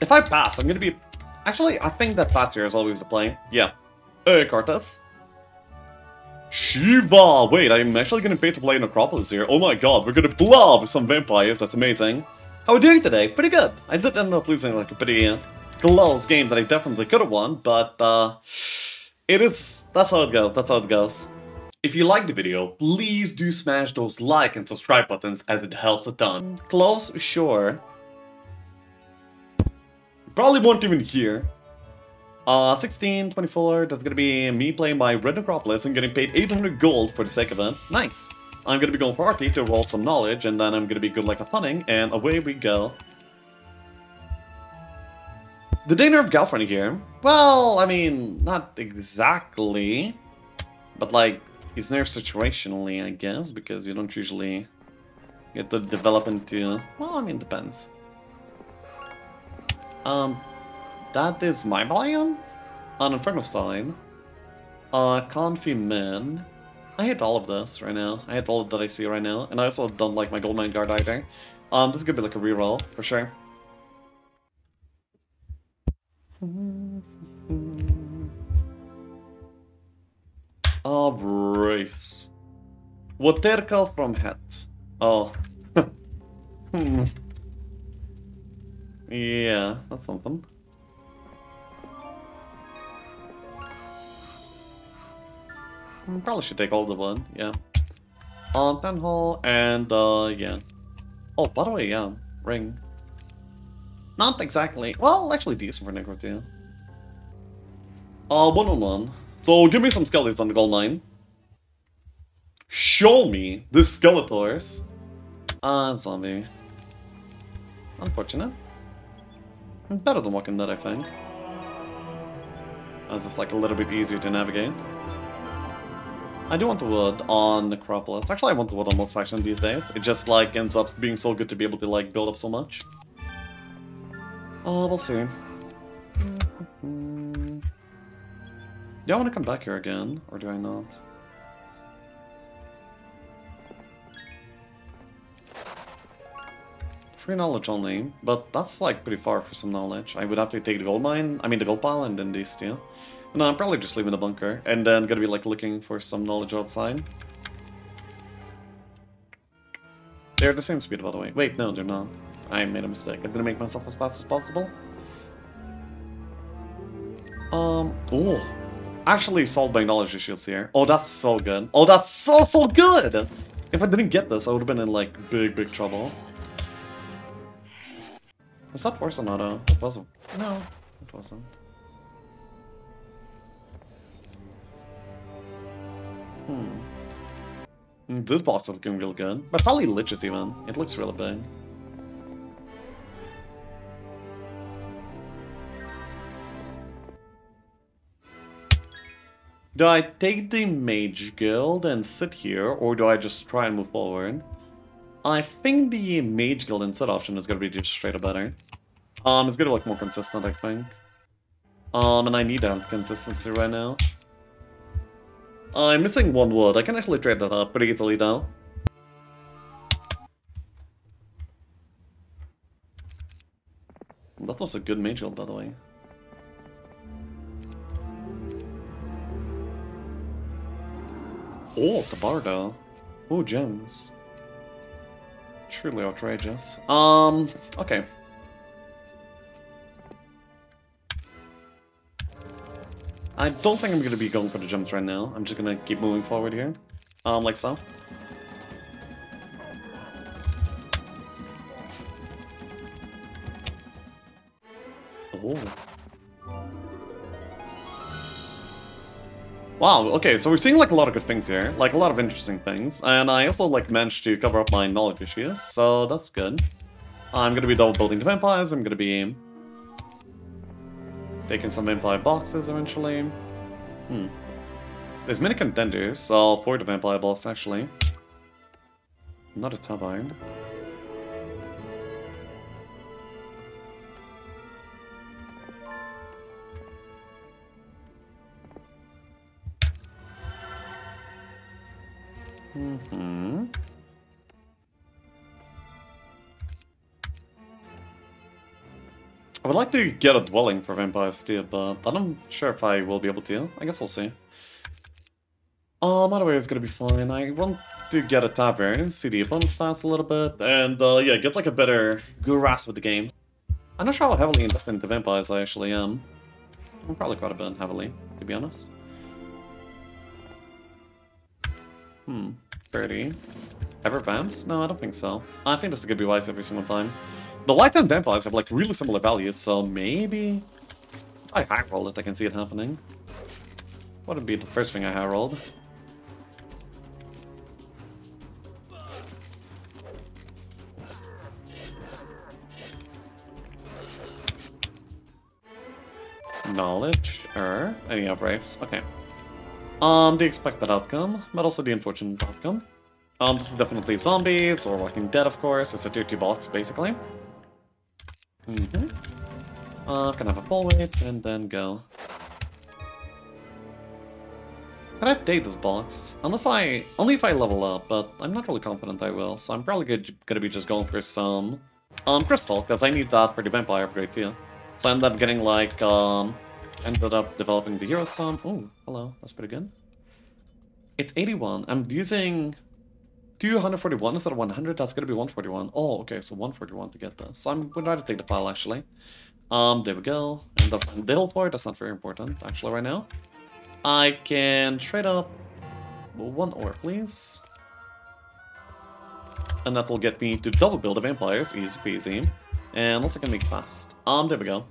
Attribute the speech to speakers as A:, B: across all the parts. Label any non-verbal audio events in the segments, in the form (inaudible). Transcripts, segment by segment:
A: If I pass, I'm gonna be... Actually, I think that pass here is always the play. Yeah. Hey, Cortez. Shiva! Wait, I'm actually gonna pay to play Necropolis here. Oh my god, we're gonna blob some vampires, that's amazing. How are we doing today? Pretty good. I did end up losing like a pretty close game that I definitely could have won, but uh, it is... That's how it goes, that's how it goes. If you liked the video, please do smash those like and subscribe buttons as it helps a ton. Close? Sure. Probably won't even hear. Uh, 16, 24, that's gonna be me playing my Red Necropolis and getting paid 800 gold for the sake of it. Nice. I'm gonna be going for RP to roll some knowledge, and then I'm gonna be good like a punning, and away we go. The Daner of Galfrani here? Well, I mean, not exactly. But like, he's nerfed situationally, I guess, because you don't usually get to develop into... Well, I mean, depends. Um, that is my biome? On Inferno side. Uh, Confi Men. I hate all of this right now. I hate all that I see right now. And I also don't like my Gold Mine Guard either. Um, this is gonna be like a reroll, for sure. Oh, briefs. Watercal from hat. Oh. hmm. Yeah, that's something. Hmm, probably should take all the one, yeah. Uh, Hall and uh yeah. Oh, by the way, yeah, ring. Not exactly. Well, actually decent for Necro too. Uh, one on one. So give me some skeletons on the gold mine. Show me the Skeletors. Ah, uh, zombie. Unfortunate. Better than Walking Dead, I think. As it's like a little bit easier to navigate. I do want the wood on Necropolis. Actually, I want the wood on most factions these days. It just like ends up being so good to be able to like build up so much. Oh, we'll see. Mm-hmm. Do I want to come back here again, or do I not? Free knowledge only, but that's like pretty far for some knowledge. I would have to take the gold mine, I mean the gold pile, and then these two. No, I'm probably just leaving the bunker, and then gonna be like looking for some knowledge outside. They're the same speed, by the way. Wait, no, they're not. I made a mistake. I'm gonna make myself as fast as possible. Um, oh. Actually solved my knowledge issues here. Oh, that's so good. Oh, that's so, so good! If I didn't get this, I would have been in, like, big, big trouble. Was that worse than auto? It wasn't. No, it wasn't. Hmm. This boss is looking real good. But probably Liches even. It looks really big. Do I take the Mage Guild and sit here, or do I just try and move forward? I think the Mage Guild instead option is gonna be just straight up better. Um, it's gonna look more consistent, I think. Um, and I need that consistency right now. I'm missing one wood. I can actually trade that up pretty easily now. That's also a good Mage Guild, by the way. Oh, the Bardo. Oh, gems. Truly outrageous. Um, okay. I don't think I'm going to be going for the jumps right now. I'm just going to keep moving forward here. Um, like so. Oh. Wow, okay, so we're seeing like a lot of good things here, like a lot of interesting things, and I also like managed to cover up my knowledge issues, so that's good. I'm gonna be double building the vampires, I'm gonna be taking some vampire boxes eventually. Hmm. There's many contenders, all for the vampire boss actually. Not a turbine. Hmm I would like to get a dwelling for vampires too, but I'm not sure if I will be able to. I guess we'll see. Um, either way, it's gonna be fine. I want to get a tavern, see the opponent stats a little bit, and uh, yeah, get like a better grasp with the game. I'm not sure how heavily into vampires I actually am. I'm probably quite a bit heavily, to be honest. Hmm, 30. Ever vamps? No, I don't think so. I think this is gonna be wise every single time. The and vampires have like really similar values, so maybe... I high roll it, I can see it happening. What would be the first thing I high rolled? Knowledge, er, any upraves, okay. Um, the expected outcome, but also the unfortunate outcome. Um, this is definitely zombies, or Walking Dead, of course. It's a tier 2 box, basically. Mm -hmm. Uh, can have a full weight, and then go. Can I date this box? Unless I... Only if I level up, but I'm not really confident I will, so I'm probably good, gonna be just going for some... Um, Crystal, because I need that for the Vampire upgrade too. So I end up getting like, um, ended up developing the Hero Sum. Oh, hello, that's pretty good. It's 81. I'm using 241 instead of 100. That's gonna be 141. Oh, okay, so 141 to get this. So I'm gonna to take the file actually. Um, there we go. And the, hill for it, that's not very important actually right now. I can trade up one ore, please. And that will get me to double build the vampires, easy peasy. And also can make fast. Um, there we go.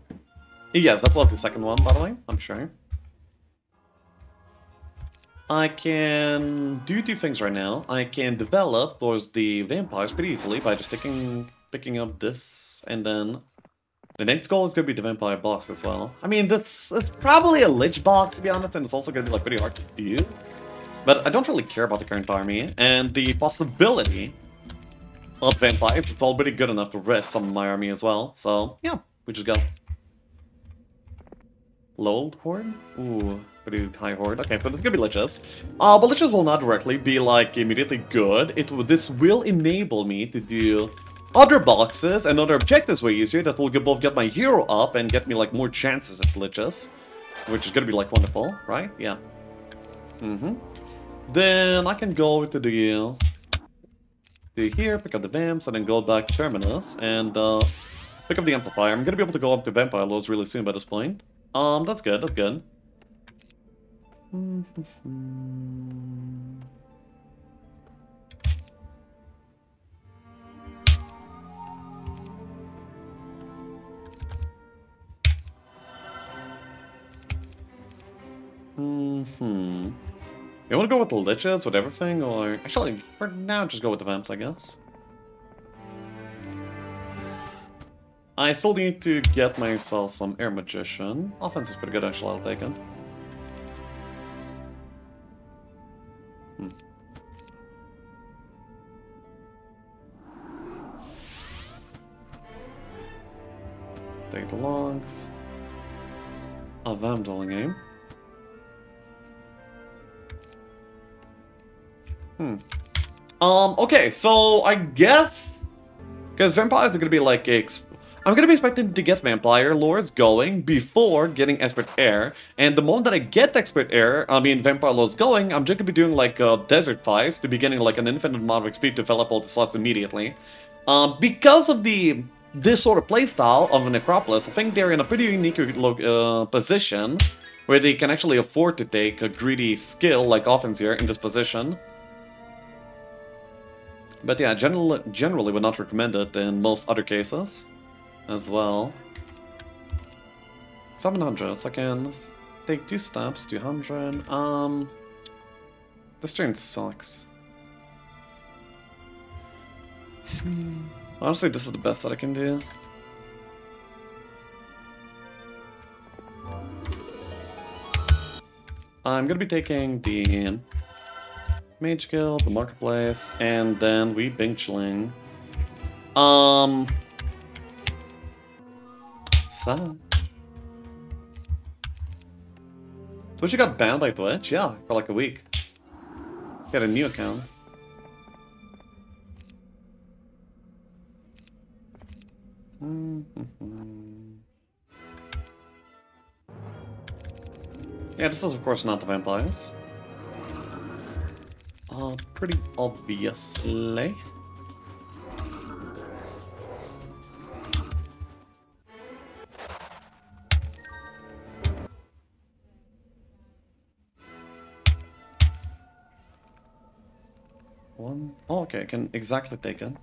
A: Yes, I pulled the second one, by the way, I'm sure. I can do two things right now. I can develop towards the vampires pretty easily by just taking, picking up this, and then the next goal is going to be the vampire box as well. I mean, this is probably a lich box, to be honest, and it's also going to be like pretty hard to do. But I don't really care about the current army, and the possibility of vampires, it's already good enough to risk some of my army as well. So, yeah, we just go. Low horde? Ooh, pretty high horde. Okay, so this is gonna be liches. Uh, but liches will not directly be, like, immediately good. It This will enable me to do other boxes and other objectives way easier that will both get my hero up and get me, like, more chances at liches. Which is gonna be, like, wonderful, right? Yeah. Mm-hmm. Then I can go to the to here, pick up the vamps, and then go back to Terminus, and uh, pick up the amplifier. I'm gonna be able to go up to vampire lords really soon by this point. Um, that's good, that's good. Hmm. You want to go with the liches with everything, or... Actually, for now, just go with the vents, I guess. I still need to get myself some Air Magician. Offense is pretty good, actually, I'll take it. Hmm. Take the logs. A Vandal game. Hmm. Um, okay, so I guess... Because vampires are to be like... I'm to be expecting to get vampire lords going before getting expert air. And the moment that I get expert air, I mean vampire lords going, I'm just to be doing like uh, desert fights to be getting like an infinite amount of XP to develop all the slots immediately. Um, because of the this sort of playstyle of a Necropolis, I think they're in a pretty unique uh, position where they can actually afford to take a greedy skill like offense here in this position. But yeah, general, generally would not recommend it in most other cases as well. 700, so take two steps, 200. Um, this turn sucks. Honestly, this is the best that I can do. I'm gonna be taking the Mage Guild, the Marketplace, and then we Bingchling. Um sad. Twitch so got banned by Twitch? Yeah, for like a week. Got a new account. Mm-hmm. yeah, this is of course not the vampires. Uh, pretty obviously. One. Oh, okay, I can exactly take it.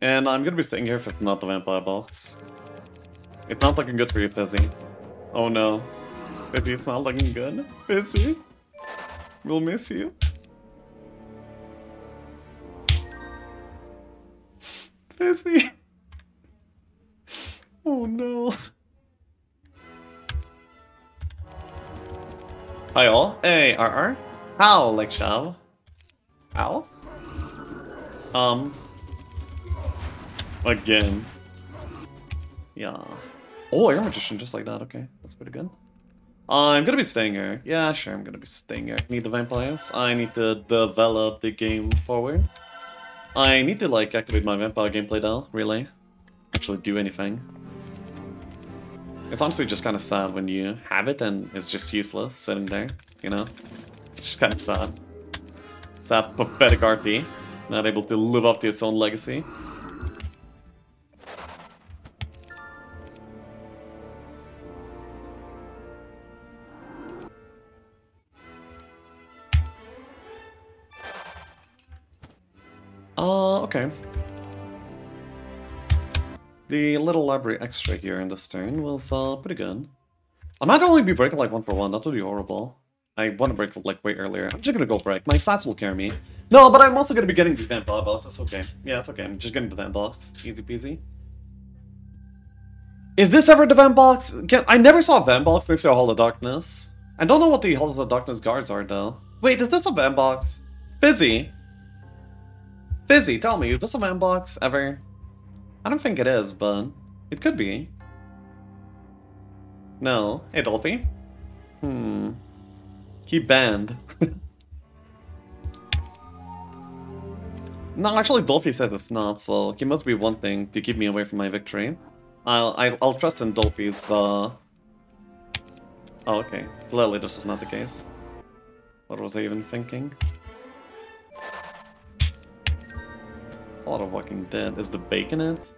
A: And I'm gonna be staying here if it's not the vampire box. It's not looking good for you, Fizzy. Oh no. Fizzy, it's not looking good. Fizzy. We'll miss you. Fizzy. (laughs) Oh no. Hi all. Hey, RR. How, like Shav? How? Um. Again. Yeah. Oh, Air Magician, just like that. Okay, that's pretty good. I'm gonna be staying here. Yeah, sure, I'm gonna be staying here. Need the vampires. I need to develop the game forward. I need to, like, activate my vampire gameplay now, really. Actually do anything. It's honestly just kind of sad when you have it and it's just useless sitting there, you know? It's just kind of sad. Sad, pathetic RP. Not able to live up to its own legacy. Uh, okay. The little library extra here in this turn was uh, pretty good. I might only be breaking like one for one, that would be horrible. I want to break like way earlier. I'm just gonna go break. My stats will carry me. No, but I'm also gonna be getting the Van boss. That's okay. Yeah, that's okay. I'm just getting the Van boss. Easy peasy. Is this ever the Van box? Can, I never saw a Van box next to a Hall of Darkness. I don't know what the Halls of Darkness guards are though. Wait, is this a Van box? Busy. Busy, tell me, is this a Van box ever? I don't think it is, but it could be. No. Hey, Dolphy. Hmm. He banned. (laughs) no, actually, Dolphy says it's not, so he must be one thing to keep me away from my victory. I'll I'll, I'll trust in Dolphy's. Uh... Oh, okay. Clearly, this is not the case. What was I even thinking? A lot of Walking Dead. Is the bacon in it?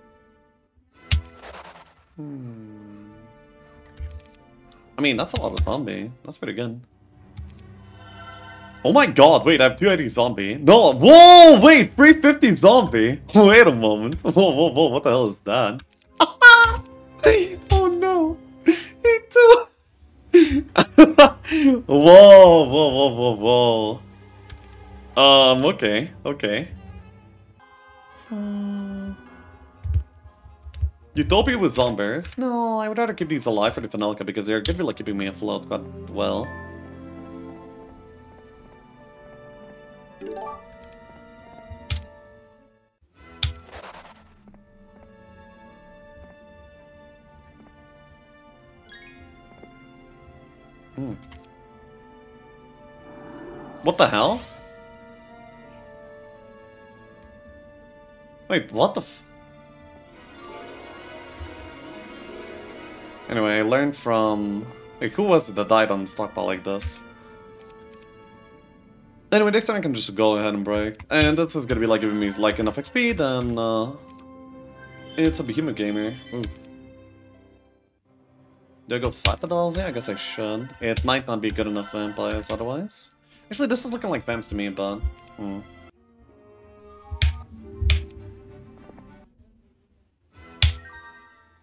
A: Hmm. I mean, that's a lot of zombie. That's pretty good. Oh my god, wait, I have 280 zombie. No, whoa, wait, 350 zombie. (laughs) Wait a moment. Whoa, whoa, whoa, what the hell is that? (laughs) oh no. (laughs) He too. whoa, whoa, whoa, whoa, whoa. Um, okay, okay. Uh... Utopia with zombies? No, I would rather keep these alive for the Fanelica because they're gonna be like keeping me afloat quite well. Hmm. What the hell? Wait, what the Anyway, I learned from... Like, who was it that died on stockpile like this? Anyway, next time I can just go ahead and break. And this is gonna be like giving me like enough XP, then uh, it's a behemoth gamer. Ooh. Do I go Cypadals? Yeah, I guess I should. It might not be good enough vampires otherwise. Actually, this is looking like vamps to me, but... Hmm.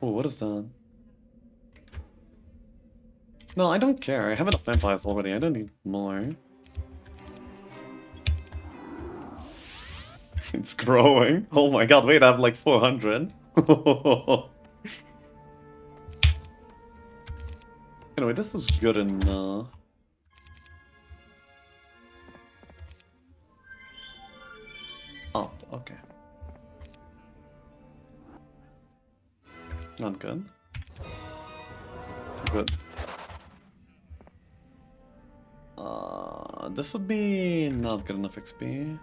A: Oh, what is that? No, I don't care. I have enough vampires already. I don't need more. (laughs) It's growing. Oh my god, wait, I have like 400. (laughs) anyway, this is good enough. Oh, okay. Not good. Good. Uh, this would be not good enough XP.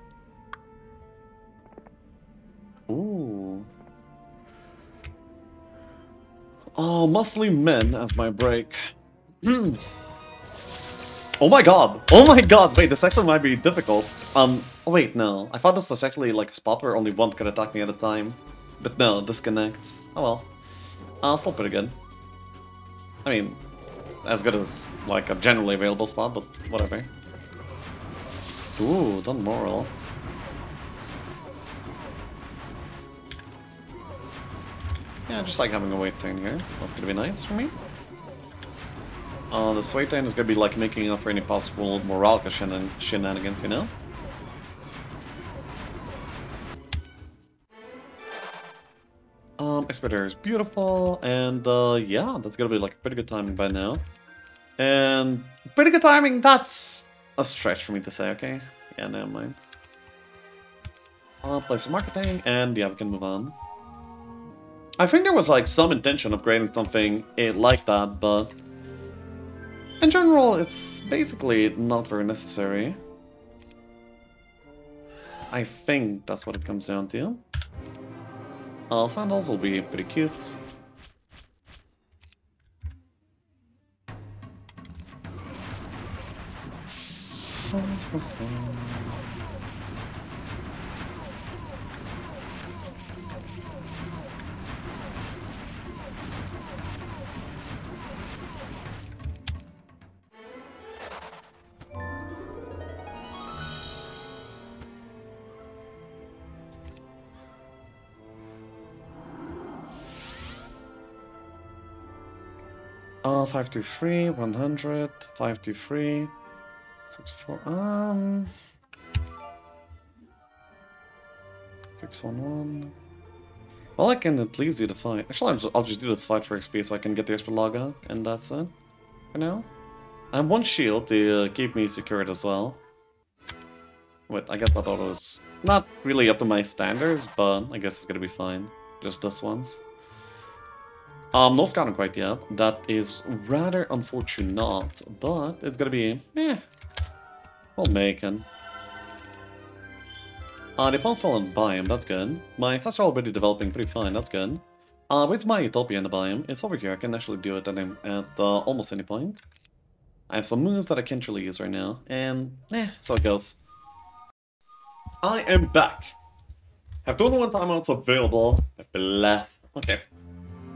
A: Ooh. Oh, muscly men as my break. Oh my god! Oh my god! Wait, this actually might be difficult. Um, oh wait, no. I thought this was actually like a spot where only one could attack me at a time. But no, disconnects. Oh well. Uh, still pretty good. I mean, as good as like a generally available spot, but whatever. Ooh, done moral. Yeah, just like having a wait turn here. That's gonna be nice for me. Uh, the sway turn is gonna be like making up for any possible Moralka shenan shenanigans, you know? Um, Expeditor is beautiful, and uh, yeah, that's gonna be like pretty good timing by now. And pretty good timing, that's a stretch for me to say, okay? Yeah, never mind. I'll play some marketing, and yeah, we can move on. I think there was like some intention of creating something like that, but in general, it's basically not very necessary. I think that's what it comes down to. Uh, sandals will be pretty cute. (laughs) Uh, 523, 100, 523, 64, um... 611... Well, I can at least do the fight. Actually, I'll just, I'll just do this fight for XP so I can get the Espalaga, and that's it for now. I have one shield to uh, keep me secured as well. Wait, I guess that was not really up to my standards, but I guess it's gonna be fine. Just this once. Um, no scouting quite yet. That is rather unfortunate, but it's gonna be, eh, well making. Uh, the in biome, that's good. My stats are already developing pretty fine, that's good. Uh, with my Utopia in the biome, it's over here, I can actually do it at, at uh, almost any point. I have some moves that I can't really use right now, and eh, so it goes. I am back! Have 21 timeouts available. Blah. Okay.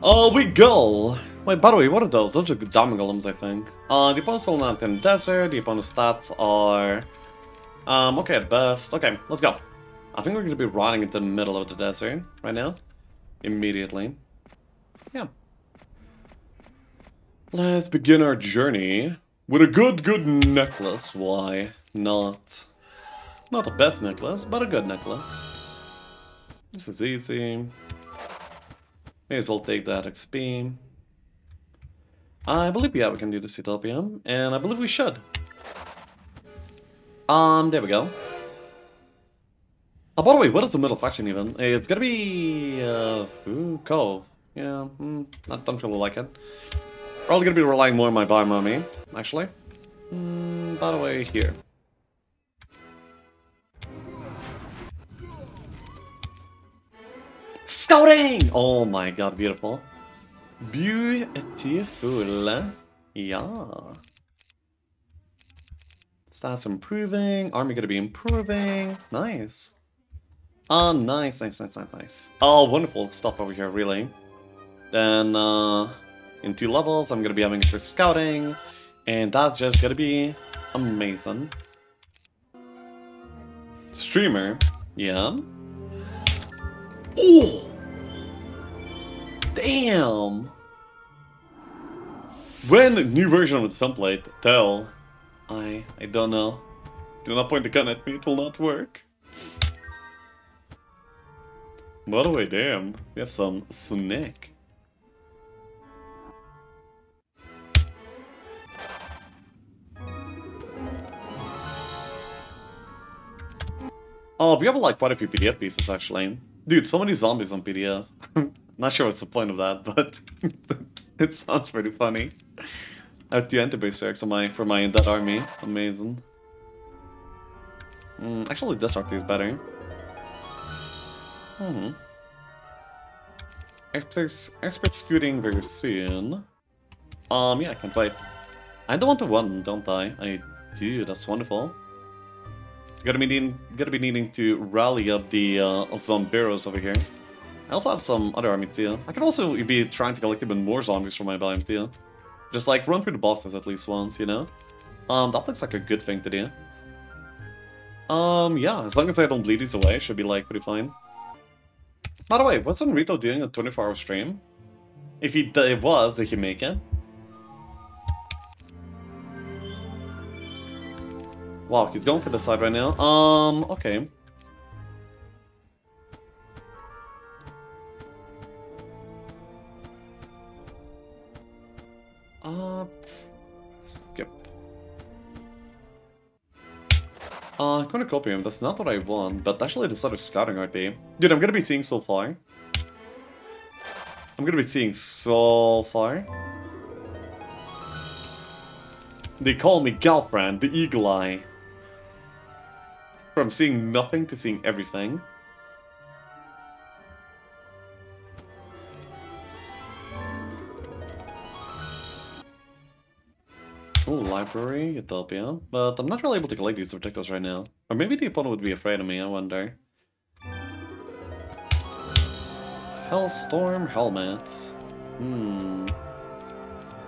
A: Oh, we go! Wait, by the way, what are those? Those are diamond golems, I think. Uh, the opponent's still not in the desert, the opponent's stats are... Um, okay at best. Okay, let's go. I think we're to be riding into the middle of the desert right now. Immediately. Yeah. Let's begin our journey with a good, good necklace. Why not? Not the best necklace, but a good necklace. This is easy. May as well take that XP. I believe, yeah, we can do the Utopia, and I believe we should. Um, there we go. Oh, by the way, what is the middle faction even? It's gonna be, uh, ooh, Cove. Yeah, mm, I don't really like it. Probably gonna be relying more on my Biomummy, actually. Mm, by the way, here. Scouting! Oh my god, beautiful. Beautiful. Yeah. Stats improving. Army gonna be improving. Nice. Oh, nice, nice, nice, nice, nice. Oh, wonderful stuff over here, really. Then, uh, in two levels, I'm gonna be having extra scouting. And that's just gonna be amazing. Streamer. Yeah. Oh! Damn! When new version of the template tell I I don't know. Do not point the gun at me, it will not work. By the way, damn, we have some snake. Oh, we have like quite a few PDF pieces actually. Dude, so many zombies on PDF. (laughs) Not sure what's the point of that, (laughs) but it sounds pretty funny. I have two anti-berserks on my for my dead army. Amazing. Mm, actually, Destructor is better. Hmm. Expert, expert scooting very soon. Um, yeah, I can play. I don't want to run, don't I? I do, that's wonderful. Gotta be needing, gotta be needing to rally up the uh, zomberos over here. I also have some other army too. I could also be trying to collect even more zombies from my too. Just like run through the bosses at least once, you know? Um, that looks like a good thing to do. Um, yeah, as long as I don't bleed these away, should be like pretty fine. By the way, wasn't Rito doing a 24 hour stream? If he it was, did he make it? Wow, he's going for the side right now. Um, okay. Uh, skip. Uh, I'm gonna copy him. that's not what I want, but actually this other scouting RP. Dude, I'm gonna be seeing so far. I'm gonna be seeing so far. They call me Galthran, the Eagle Eye. From seeing nothing to seeing everything. Utopia. But I'm not really able to collect these objectives right now. Or maybe the opponent would be afraid of me, I wonder. Hellstorm Helmet. Hmm.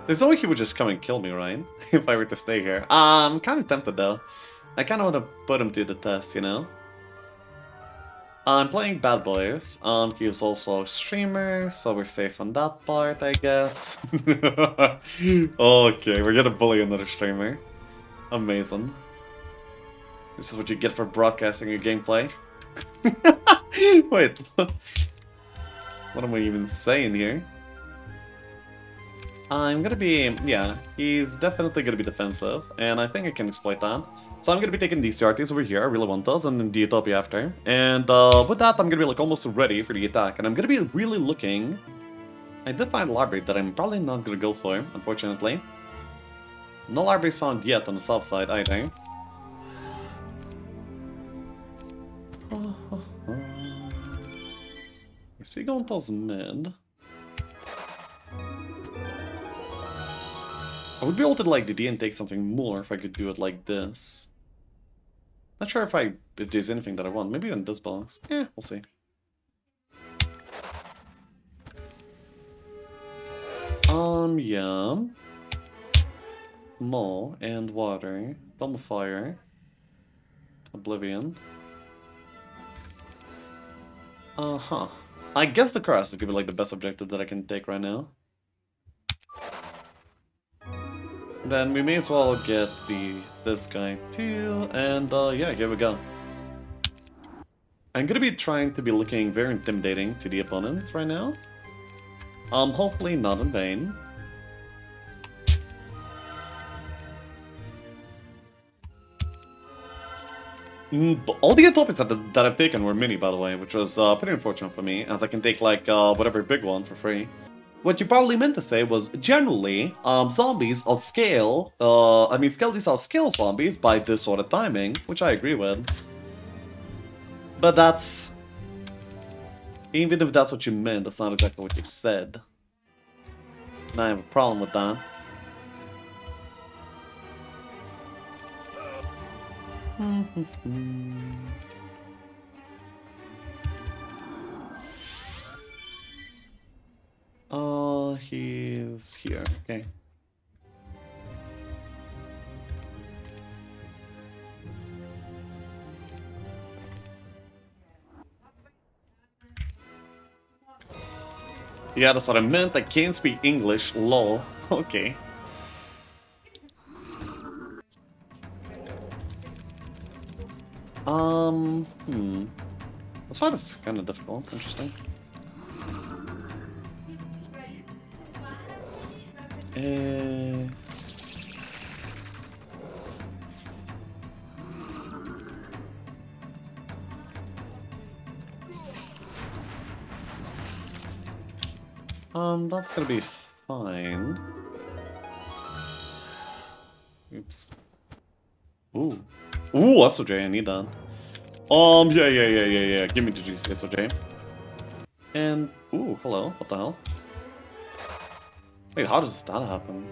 A: There's no way he would just come and kill me, right? (laughs) if I were to stay here. I'm kind of tempted though. I kind of want to put him to the test, you know? I'm playing Bad Boys. Um, he's also a streamer, so we're safe on that part, I guess. (laughs) okay, we're gonna bully another streamer. Amazing. This is what you get for broadcasting your gameplay. (laughs) Wait, what am I even saying here? I'm gonna be, yeah, he's definitely gonna be defensive, and I think I can exploit that. So I'm gonna be taking these CRTs over here, I really want those, and then the Utopia after. And uh, with that, I'm gonna be like almost ready for the attack, and I'm gonna be really looking... I did find a library that I'm probably not gonna go for, unfortunately. No libraries found yet on the south side either. (laughs) Is he going towards mid? I would be able to like DD and take something more if I could do it like this. Not sure if I if there's anything that I want. Maybe even this box. Yeah, we'll see. Um, yeah. Mole and water. Dome of fire. Oblivion. Uh-huh. I guess the cross is gonna be like the best objective that I can take right now. Then we may as well get the this guy too, and uh, yeah, here we go. I'm gonna be trying to be looking very intimidating to the opponent right now. Um, hopefully not in vain. Mm, all the Utopias that, that I've taken were mini, by the way, which was uh, pretty unfortunate for me, as I can take, like, uh, whatever big one for free. What you probably meant to say was, generally, um, zombies outscale, uh, I mean, skeletons outscale zombies by this sort of timing, which I agree with. But that's... Even if that's what you meant, that's not exactly what you said. And I have a problem with that. (laughs) Oh, he's here. Okay. Yeah, that's what I meant. I can't speak English. Lol. (laughs) Okay. Um, hmm. This fight is kind of difficult. Interesting. Uh... Um, that's gonna be fine. Oops. Ooh. Ooh, SOJ, I need that. Um, yeah, yeah, yeah, yeah, yeah. Give me the juicy SOJ. And, ooh, hello, what the hell? Wait, how does that happen?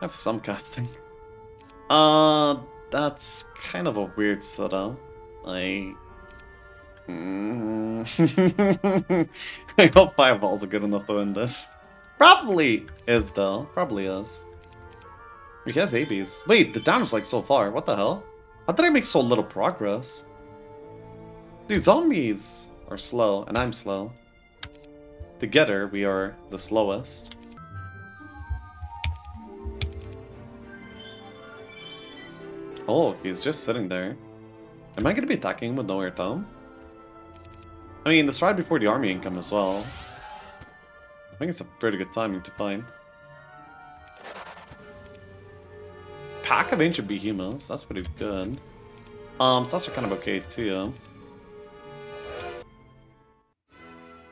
A: I have some casting. Uh, that's kind of a weird setup. I, Mm -hmm. I hope fireballs are good enough to win this. Probably is, though. Probably is. He has ABs. Wait, the damage like so far. What the hell? How did I make so little progress? Dude, zombies are slow, and I'm slow. Together, we are the slowest. Oh, he's just sitting there. Am I to be attacking him with no air tome? I mean, this right before the army income as well. I think it's a pretty good timing to find. Pack of ancient behemoths, that's pretty good. Um, thoughts are kind of okay too.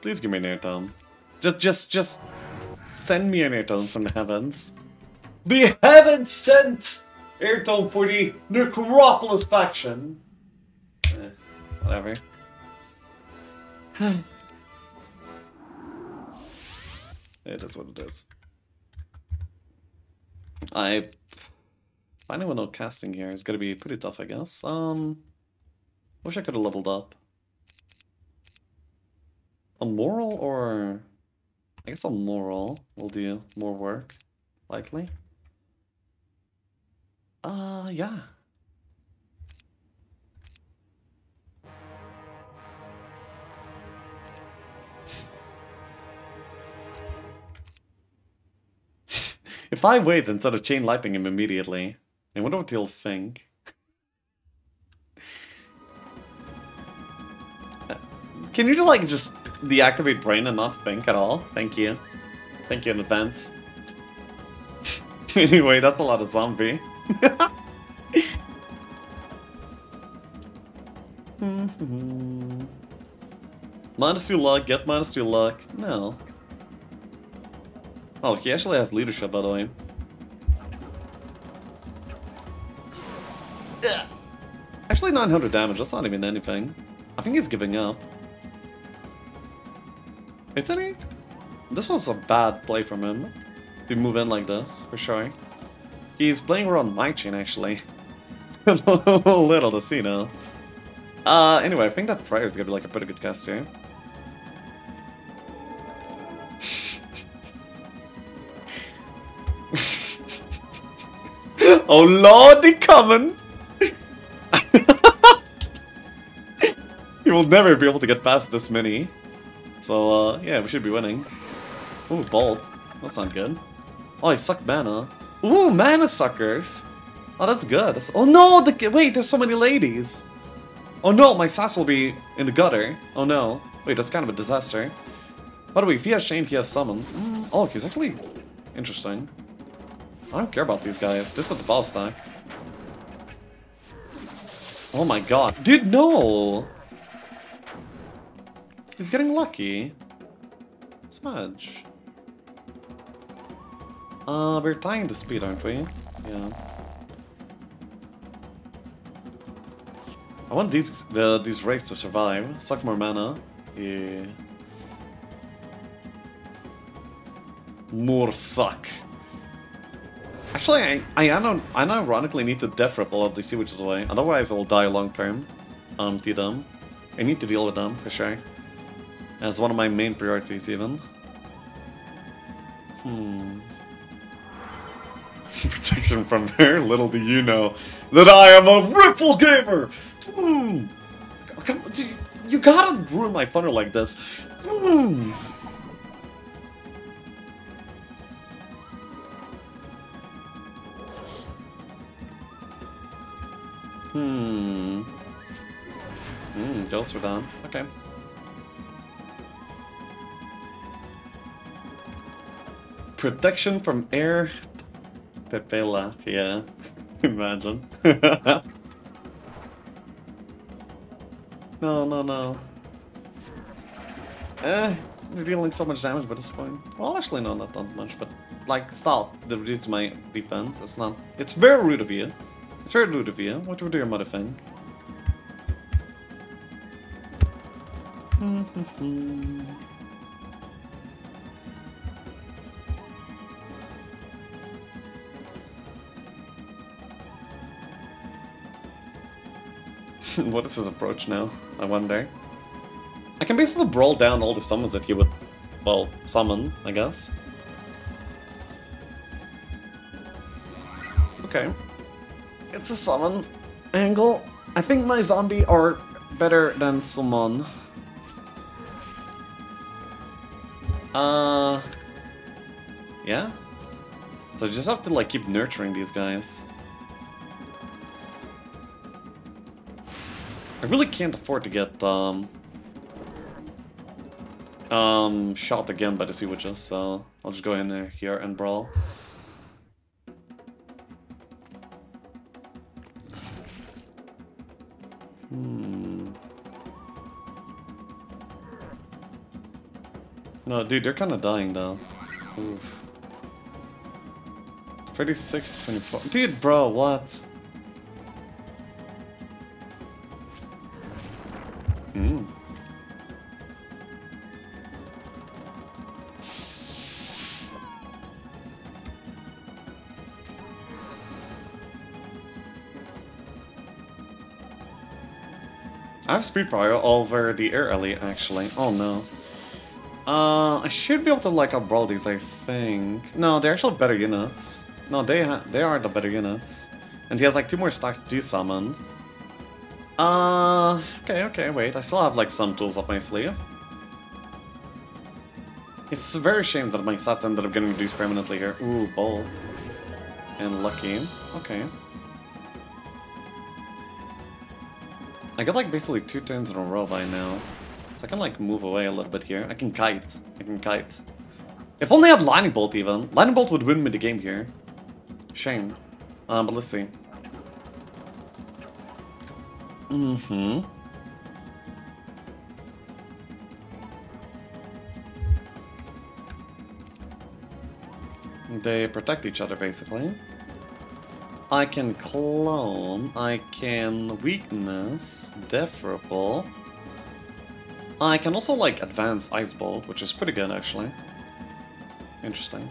A: Please give me an air. Just, just, just send me an air from the heavens. The heavens sent! Air tome for the Necropolis faction. Eh, whatever. (sighs) it is what it is. I finding with no casting here is gonna be pretty tough, I guess. Um, wish I could have leveled up. A moral or I guess a moral will do more work, likely. Uh, yeah. If I wait instead of chain lightning him immediately, I wonder what he'll think. Uh, can you just, like, just deactivate brain and not think at all? Thank you. Thank you in advance. (laughs) anyway, that's a lot of zombie. (laughs) minus two luck, get minus two luck. No. Oh, he actually has leadership, by the way. Actually, 900 damage, that's not even anything. I think he's giving up. Isn't he? This was a bad play from him. To move in like this, for sure. He's playing around my chain, actually. (laughs) a little to see now. Uh, anyway, I think that Friar is gonna be like a pretty good cast here. Oh lord, they coming! he will never be able to get past this many. So, uh, yeah, we should be winning. Ooh, Bolt. That's not good. Oh, he sucked mana. Ooh, mana suckers. Oh, that's good. That's, oh no, the, wait, there's so many ladies. Oh no, my sass will be in the gutter. Oh no. Wait, that's kind of a disaster. By the way, if he has Shane, he has summons. Mm, oh, he's actually interesting. I don't care about these guys. This is the boss time. Oh my god. Dude, no! He's getting lucky. Smudge. Uh, we're tying the speed, aren't we? Yeah. I want these the these raids to survive. Suck more mana. Yeah. More suck. Actually, I I I ironically need to death ripple of the sea witches away. Otherwise, I will die long term. Um, to them. I need to deal with them for sure. As one of my main priorities, even. Hmm. (laughs) Protection from her? Little do you know that I am a Ripple Gamer! Hmm. You gotta ruin my thunder like this. Hmm. Ghosts are down. Okay. Protection from air Pepe laugh, yeah. (laughs) Imagine. (laughs) no, no, no. Eh, you're dealing so much damage by this point. Well, actually, no, not that much, but like, stop. That reduces my defense. It's not. It's very rude of you. It's very rude of you. What would your mother think? (laughs) what is his approach now, I wonder? I can basically brawl down all the summons that he would, well, summon, I guess. Okay. It's a summon angle. I think my zombie are better than summon. Uh... Yeah? So just have to like keep nurturing these guys. I really can't afford to get um um shot again by the sea witches, so I'll just go in there here and brawl. No, dude, they're kind of dying though. Oof. 36 to 24. Dude, bro, what? Hmm. I have speed prior over the air elite, actually. Oh no. Uh, I should be able to like outbrawl these, I think. No, they're actually better units. No, they they are the better units. And he has like two more stacks to summon. Uh, okay, okay, wait. I still have like some tools up my sleeve. It's a very shame that my stats ended up getting reduced permanently here. Ooh, bold. And lucky. Okay. I got like basically two turns in a row by now. I can like move away a little bit here. I can kite. I can kite. If only I had Lightning Bolt even. Lightning Bolt would win me the game here. Shame. Um, but let's see. Mm-hmm. They protect each other, basically. I can clone, I can weakness, ripple. I can also like advance ice bolt, which is pretty good actually. Interesting.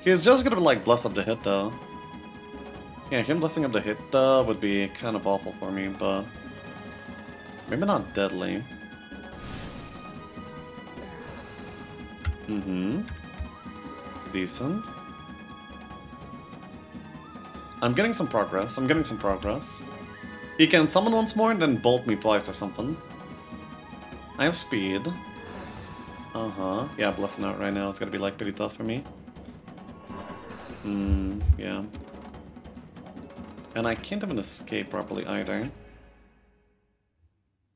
A: He's just gonna like bless up the hit though. Yeah, him blessing up the hit though would be kind of awful for me, but maybe not deadly. Mm-hmm. Decent. I'm getting some progress. I'm getting some progress. He can summon once more and then bolt me twice or something. I have speed. Uh-huh. Yeah, blessing out right now is gonna be like pretty tough for me. Hmm, yeah. And I can't even escape properly either.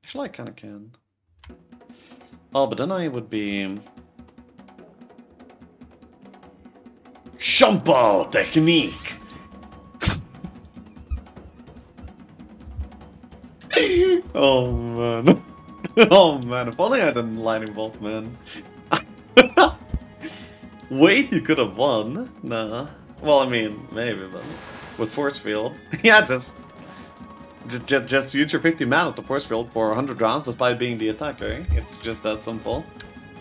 A: Actually, I kinda can. Oh, but then I would be... Shampoo technique! (laughs) oh man. (laughs) (laughs) oh man, if only I had a lightning bolt, man. (laughs) Wait, you could have won. Nah. Well, I mean, maybe, but with force field. (laughs) yeah, just, just just use your 50 mana at the force field for 100 rounds despite being the attacker. It's just that simple.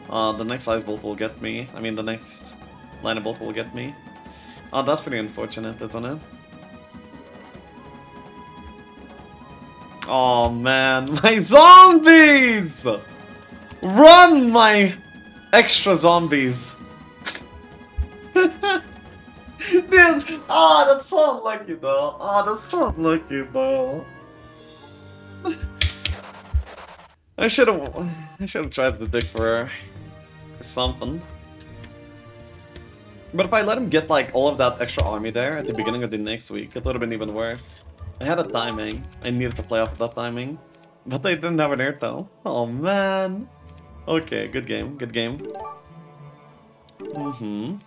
A: Uh, the next ice bolt will get me. I mean, the next lightning bolt will get me. Oh, that's pretty unfortunate, isn't it? Oh man, (laughs) my zombies! Run, my extra zombies! (laughs) Ah, oh, that's so unlucky though. Ah, oh, that's so unlucky though. (laughs) I should have, I should have tried to dig for, something. But if I let him get like all of that extra army there at the beginning of the next week, it would have been even worse. I had a timing. I needed to play off that timing. But I didn't have an air though. Oh man. Okay, good game, good game. Mm-hmm.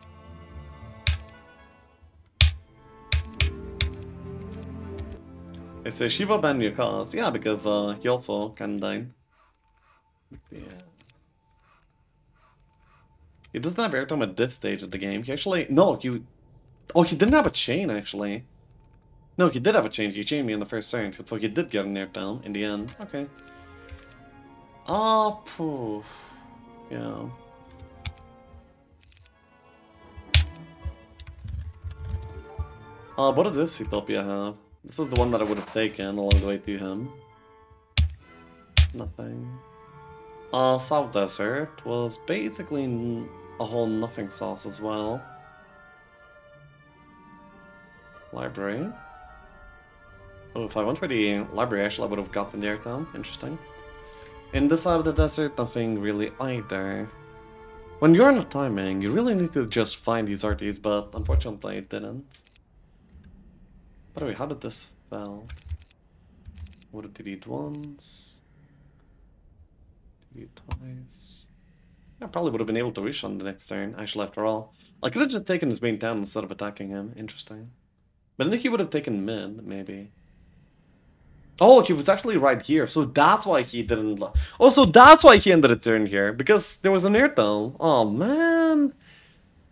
A: They say Shiva banned your cars. Yeah, because uh, he also kinda died. Yeah. He doesn't have air airtime at this stage of the game. He actually... No, you... Oh, he didn't have a chain, actually. No, he did have a change. He changed me in the first turn, so he did get an Air tome in the end. Okay. Oh, poof. Yeah. Uh, what does this Utopia have? This is the one that I would have taken along the way to him. Nothing. Uh, South Desert was basically a whole nothing sauce as well. Library. Oh, if I went for the library, actually I would have gotten there down. Interesting. In this side of the desert, nothing really either. When you're not timing, you really need to just find these RTs, but unfortunately it didn't. By the way, how did this fail? Would it delete once? Delete twice? I probably would have been able to reach on the next turn, actually, after all. I could have just taken his main town instead of attacking him. Interesting. But I think he would have taken mid, maybe. Oh, he was actually right here, so that's why he didn't... Oh, so that's why he ended a turn here, because there was an Air tome. Oh, man.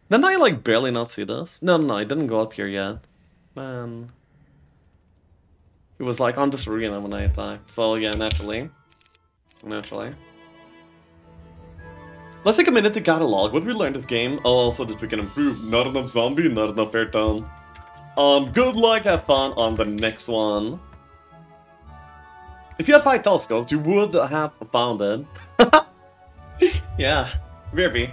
A: Didn't I, like, barely not see this? No, no, no, I didn't go up here yet. Man. He was, like, on this arena when I attacked, so yeah, naturally. Naturally. Let's take a minute to catalog what we learned this game, oh, so that we can improve. Not enough zombie, not enough Air tome. Um, good luck, have fun on the next one. If you had five telescopes, you would have found it. (laughs) yeah, very.